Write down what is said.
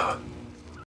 the